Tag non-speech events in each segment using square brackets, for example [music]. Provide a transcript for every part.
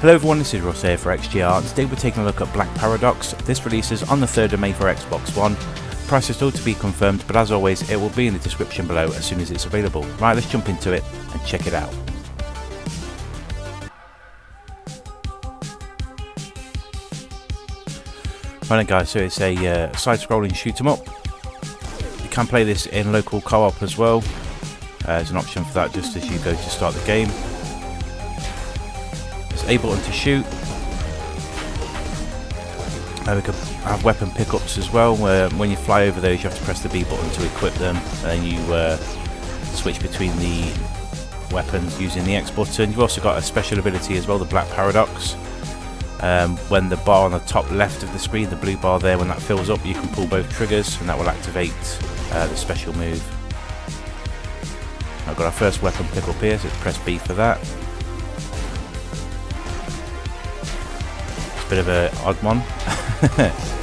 Hello everyone, this is Ross here for XGR, and today we're taking a look at Black Paradox. This releases on the 3rd of May for Xbox One. Price is still to be confirmed, but as always, it will be in the description below as soon as it's available. Right, let's jump into it and check it out. Right guys, so it's a uh, side-scrolling shoot 'em up. You can play this in local co-op as well. Uh, there's an option for that just as you go to start the game. It's A button to shoot. Uh, we can have weapon pickups as well, where when you fly over those you have to press the B button to equip them, and then you uh, switch between the weapons using the X button. You've also got a special ability as well, the Black Paradox. Um, when the bar on the top left of the screen, the blue bar there, when that fills up, you can pull both triggers and that will activate uh, the special move. I've got our first weapon pick up here, so press B for that. It's a bit of an odd one. [laughs]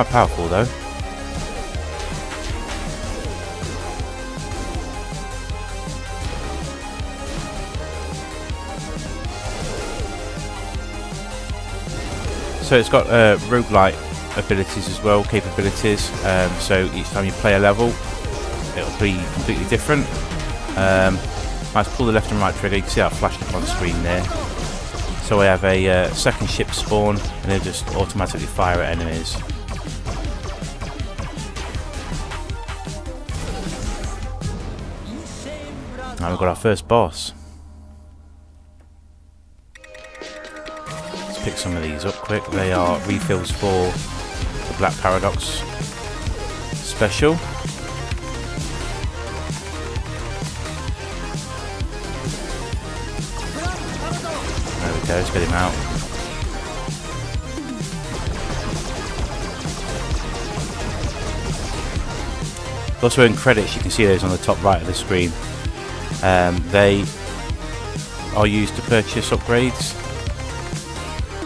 Quite powerful though. So it's got uh, roguelite abilities as well, capabilities. Um, so each time you play a level, it'll be completely different. Um, I pull the left and right trigger. You can see it flashed up on screen there. So I have a uh, second ship spawn, and it'll just automatically fire at enemies. Now we've got our first boss. Let's pick some of these up quick. They are refills for the Black Paradox special. There we go, let's get him out. Also in credits, you can see those on the top right of the screen. Um, they are used to purchase upgrades.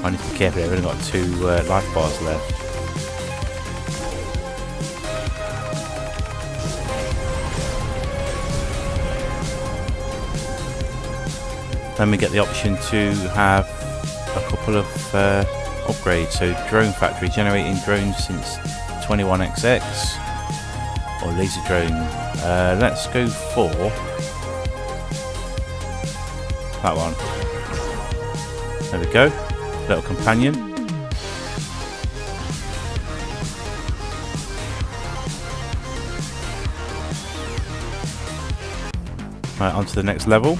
I need to be careful, I've only got two uh, life bars left. Then we get the option to have a couple of uh, upgrades. So Drone Factory, generating drones since 21XX, or Laser Drone. Uh, let's go for that one. There we go. Little companion. Right, on to the next level.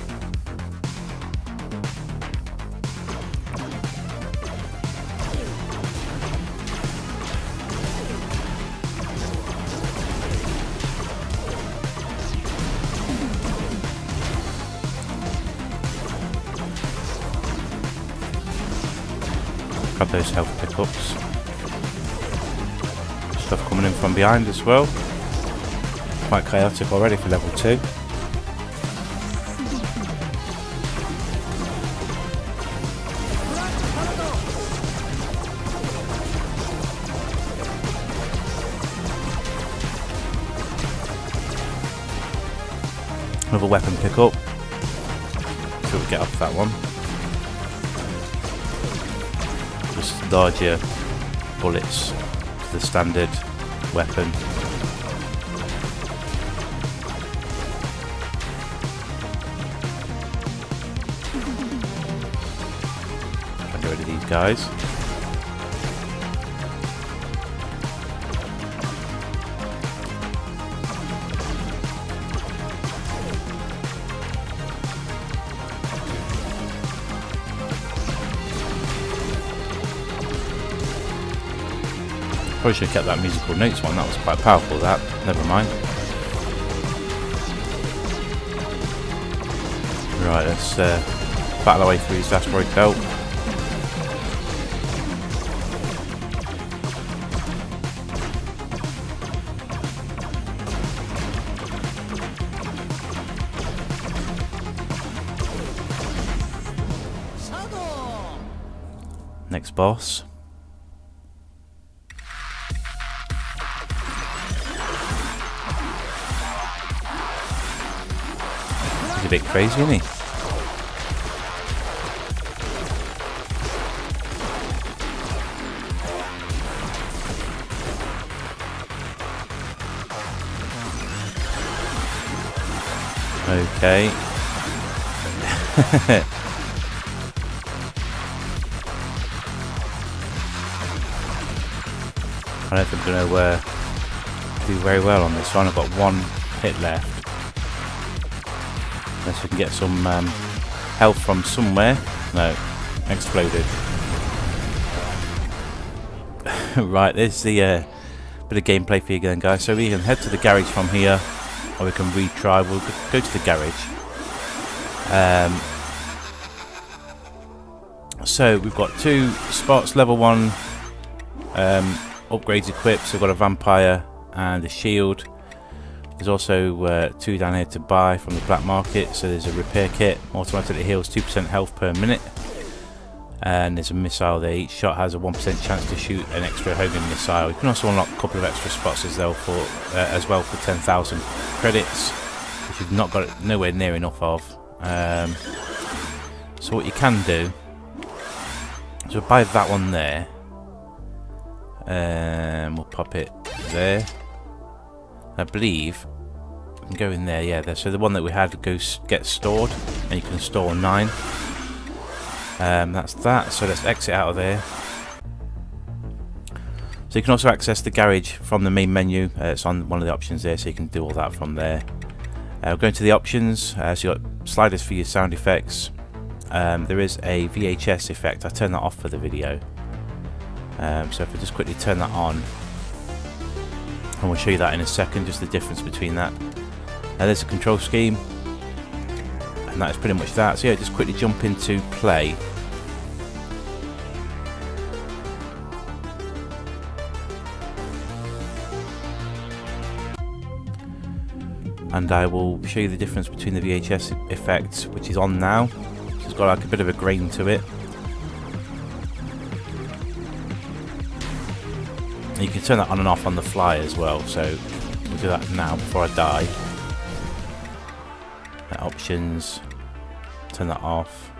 Grab those health pickups. Stuff coming in from behind as well. Quite chaotic already for level 2. Another weapon pickup. See we get off that one. Just larger bullets to the standard weapon. Get rid of these guys. Probably should have kept that musical notes one, that was quite powerful that, never mind. Right, let's uh, battle our way through this asteroid belt. Next boss. A bit crazy, isn't he? Okay. [laughs] I don't think I'm going to uh, do very well on this one. I've got one hit left. Unless we can get some um, health from somewhere. No, exploded. [laughs] right, there's the uh, bit of gameplay for you again, guys. So we can head to the garage from here, or we can retry. We'll go to the garage. Um, so we've got two spots, level one um, upgrades equipped. So we've got a vampire and a shield. There's also uh, two down here to buy from the black market. So there's a repair kit, automatically heals 2% health per minute. And there's a missile there. Each shot has a 1% chance to shoot an extra homing missile. You can also unlock a couple of extra spots as well for uh, as well for 10,000 credits, which you've not got nowhere near enough of. Um, so what you can do, so buy that one there. Um, we'll pop it there. I believe can go in there. Yeah, there. So the one that we had goes get stored, and you can store nine. Um, that's that. So let's exit out of there. So you can also access the garage from the main menu. Uh, it's on one of the options there, so you can do all that from there. Uh, going to the options, uh, so you got sliders for your sound effects. Um, there is a VHS effect. I turned that off for the video. Um, so if I just quickly turn that on, and we'll show you that in a second, just the difference between that. Now there's a control scheme, and that is pretty much that. So yeah, just quickly jump into play. And I will show you the difference between the VHS effect, which is on now. It's got like a bit of a grain to it. You can turn that on and off on the fly as well, so we'll do that now before I die. Uh, options, turn that off.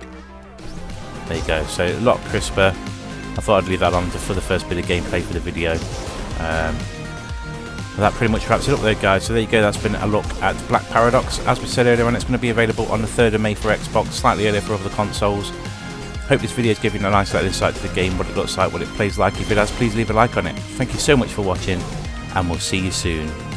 There you go, so a lot crisper. I thought I'd leave that on for the first bit of gameplay for the video. Um, that pretty much wraps it up there guys, so there you go, that's been a look at Black Paradox. As we said earlier on, it's going to be available on the 3rd of May for Xbox, slightly earlier for other consoles. Hope this video has given you a nice little insight to the game, what it looks like, what it plays like. If it has, please leave a like on it. Thank you so much for watching, and we'll see you soon.